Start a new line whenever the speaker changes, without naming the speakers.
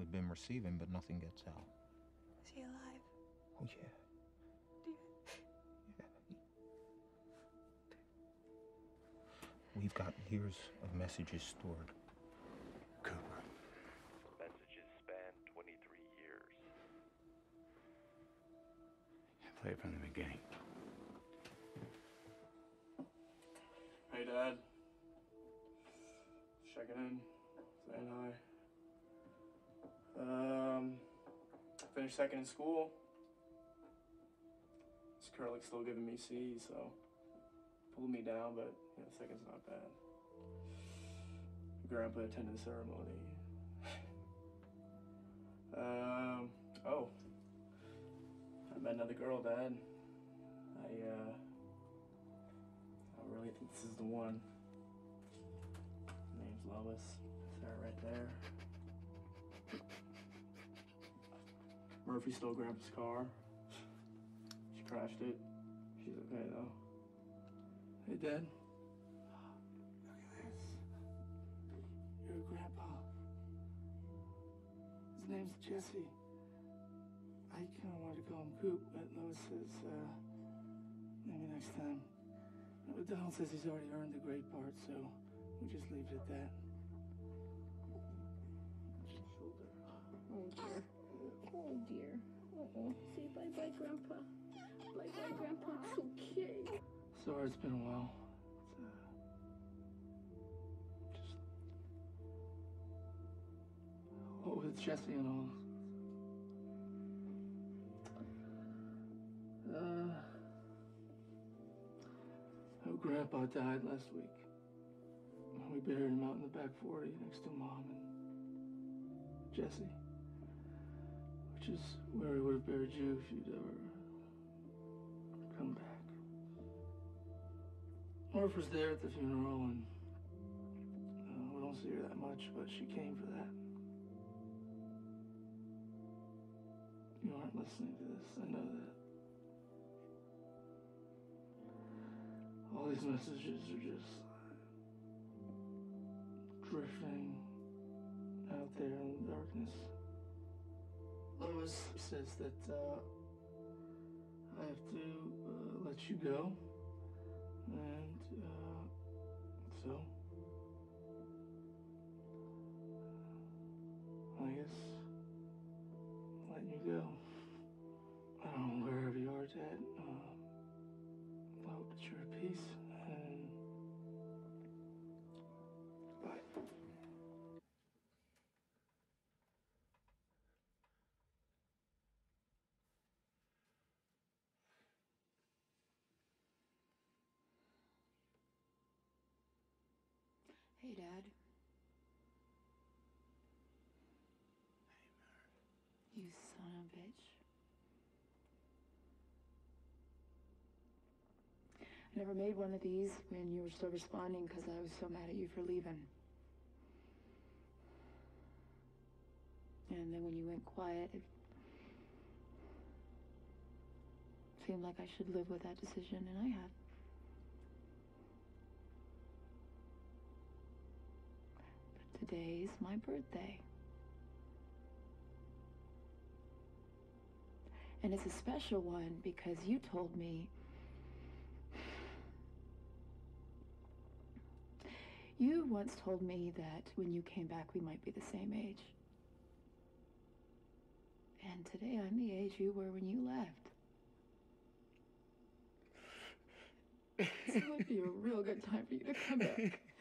we've been receiving, but nothing gets out.
Is he alive?
Oh, yeah.
Do you...
We've got years of messages stored.
Cooper.
Messages span 23 years.
Play it from the beginning.
Hey, Dad. Checking in, saying hi. Um, finished second in school. Mr. Kelly's still giving me C's, so pulled me down, but yeah, second's not bad. Grandpa attended the ceremony. um, oh, I met another girl, Dad. I uh. I really think this is the one. Her name's Lois. It's her right there. Murphy stole Grandpa's car. She crashed it. She's okay though. Hey, Dad. Look at this. Your grandpa. His name's Jesse. I kind of wanted to call him Coop, but Lois says, uh, maybe next time. But Donald says he's already earned the great part, so we just leave it at that.
Say bye-bye, Grandpa. Bye-bye, Grandpa. It's okay.
Sorry, it's been a while. Uh, just. What with Jesse and all. Uh. Oh, Grandpa died last week. We buried him out in the back 40 next to Mom and Jesse. Which is where we would have buried you if you'd ever come back. Murph was there at the funeral, and uh, we don't see her that much, but she came for that. You aren't listening to this, I know that. All these messages are just drifting out there in the darkness. Lois says that uh, I have to uh, let you go. And uh, so, I guess letting you go.
Hey, Dad. You son of a bitch. I never made one of these when you were still responding because I was so mad at you for leaving. And then when you went quiet, it seemed like I should live with that decision, and I had. Today's my birthday. And it's a special one because you told me You once told me that when you came back, we might be the same age. And today I'm the age you were when you left. So it might be a real good time for you to come back.